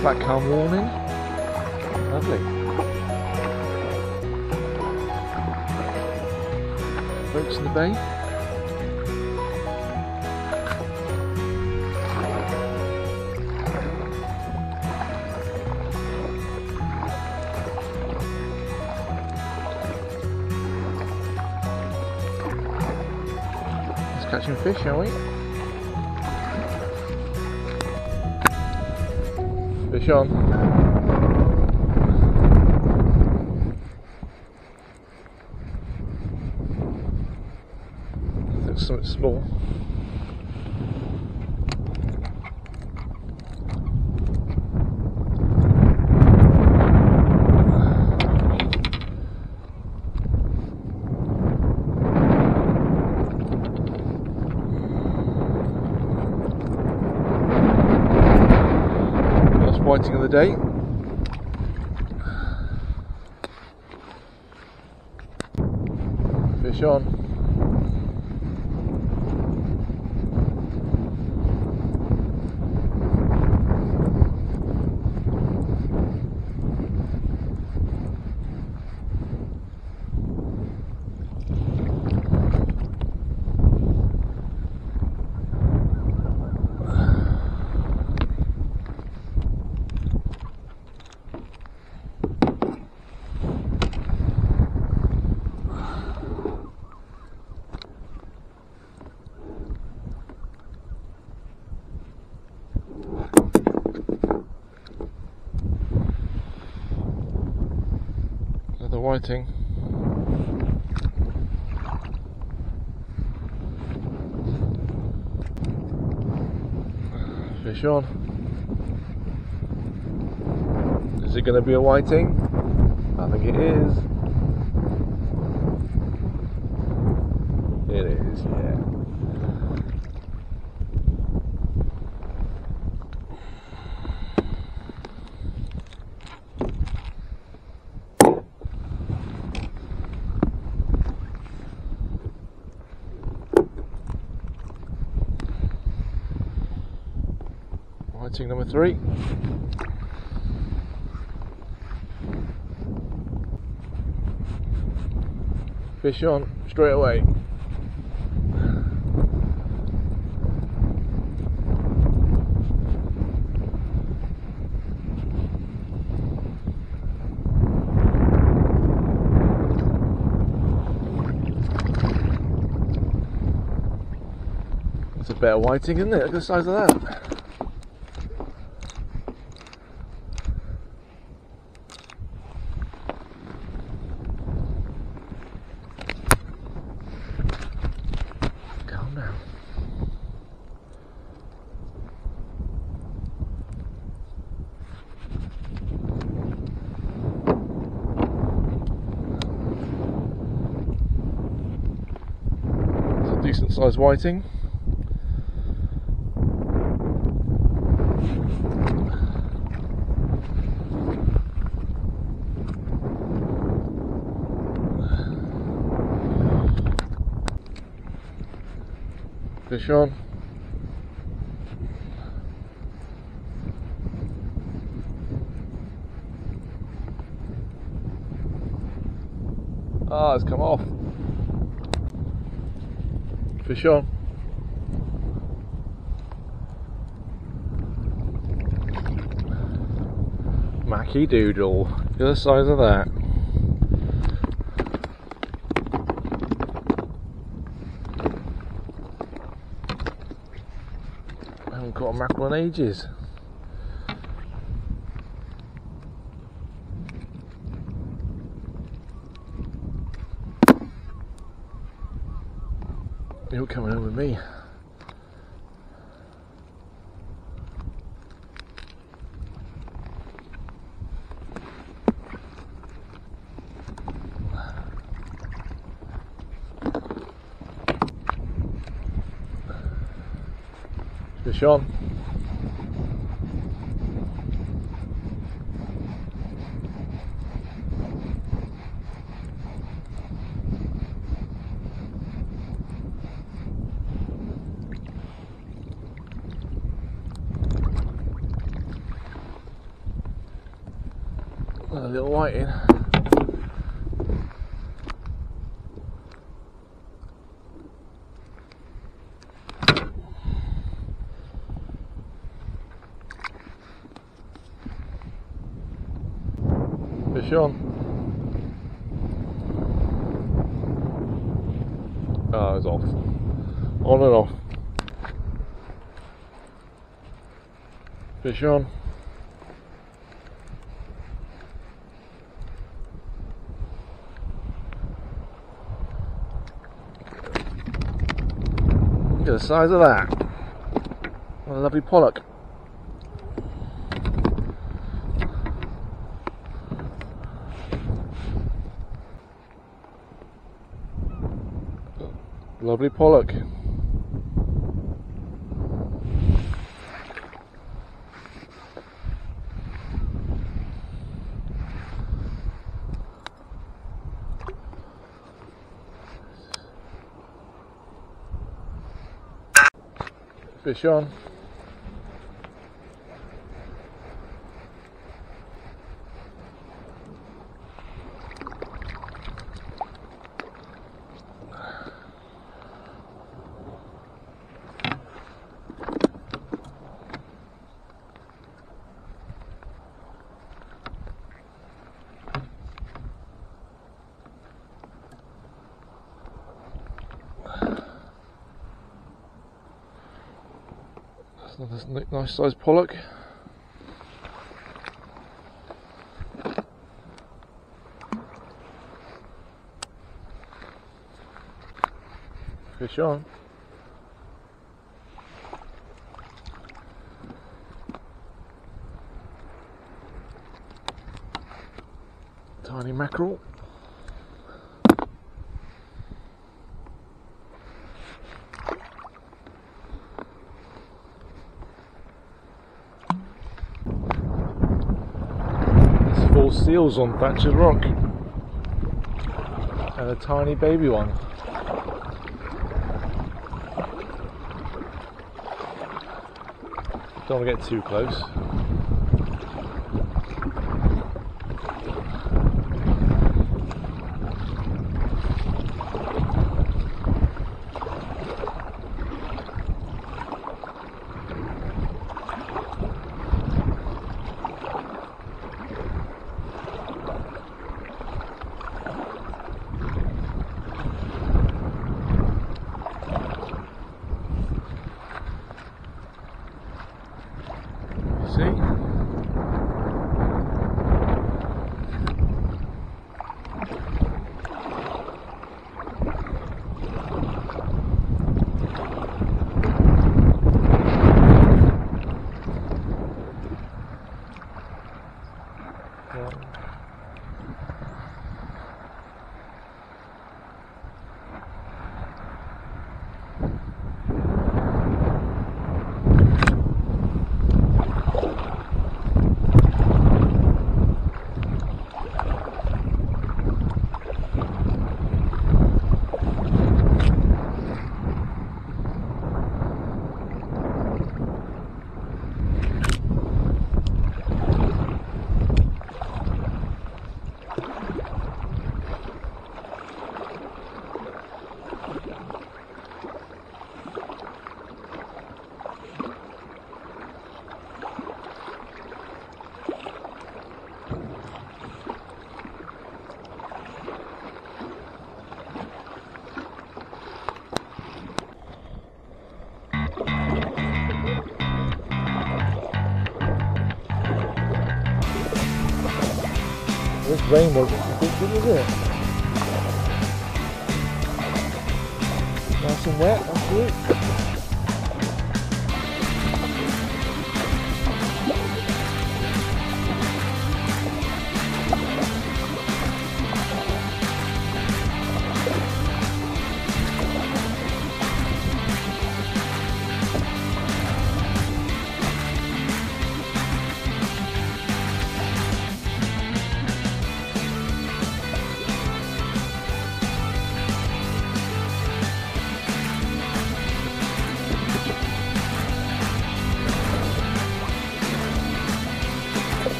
Black calm warning. Lovely. Boats in the bay. Let's catch some fish, shall we? Fish on. That's something small. Last whiting of the day. Fish on. Whiting. Fish on. Is it going to be a whiting? I think it is. It is, yeah. Whiting number three. Fish on straight away. That's a better whiting, isn't it? Look at the size of that. Decent sized whiting. Fish on. Ah, it's come off. Fish sure. Mackie Doodle. The size of that. I haven't caught a mackerel in ages. You're coming in with me. Fish A little whiting. Fish on. Oh, it's off. On and off. Fish on. Look at the size of that. What a lovely pollock. Lovely pollock. Fish on. That's another nice sized pollock. Fish on. Tiny mackerel. There's four seals on Thatcher's Rock. And a tiny baby one. Don't get too close. Yeah. This rain wasn't ridiculous, was it? Nice and wet, that's it.